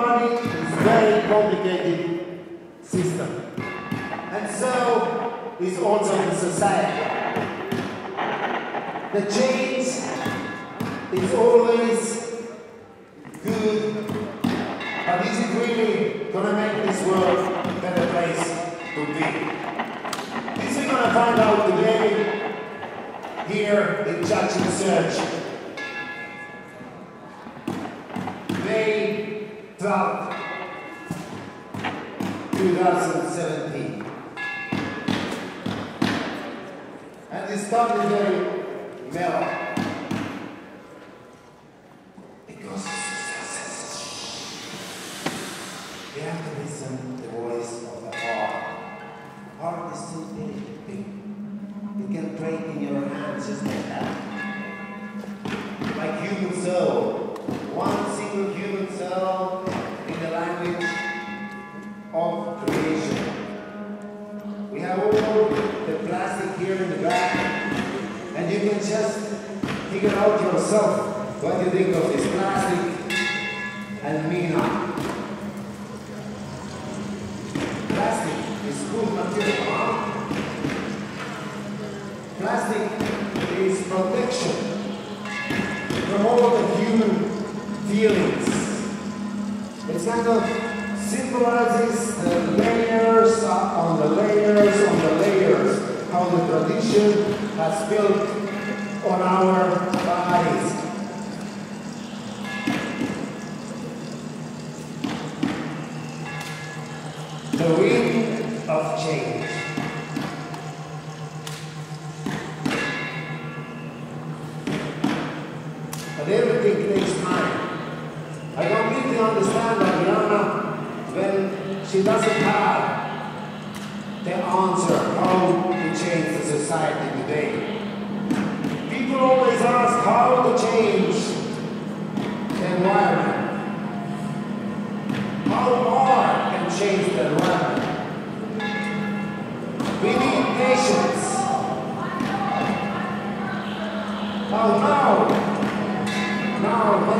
body is very complicated system. And so is also the society. The change is always good, but is it really gonna make this world a better place to be? This we're gonna find out today here in Judson Church. May 12th, 2017. And it started very mellow. Because we have to listen figure out yourself what you think of this plastic and Mina. Plastic is good material. Plastic is protection from all the human feelings. It kind of symbolizes the layers uh, on the layers on the layers, how the tradition has built on our bodies. The wind of change. But everything takes time. I completely understand Adriana when she doesn't have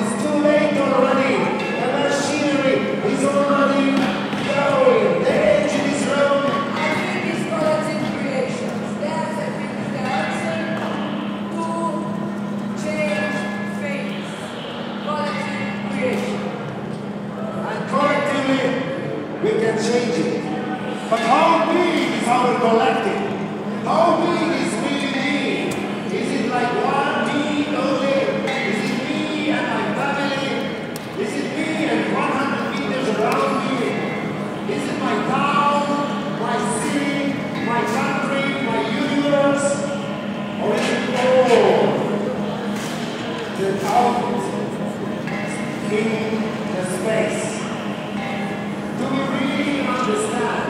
it's too late already. The machinery is already the thousands in the space? Do we really understand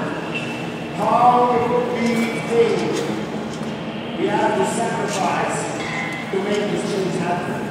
how we think we have to sacrifice to make this change happen?